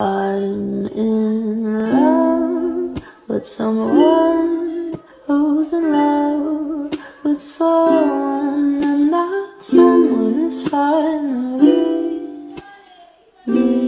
I'm in love with someone who's in love with someone, and that someone is finally me.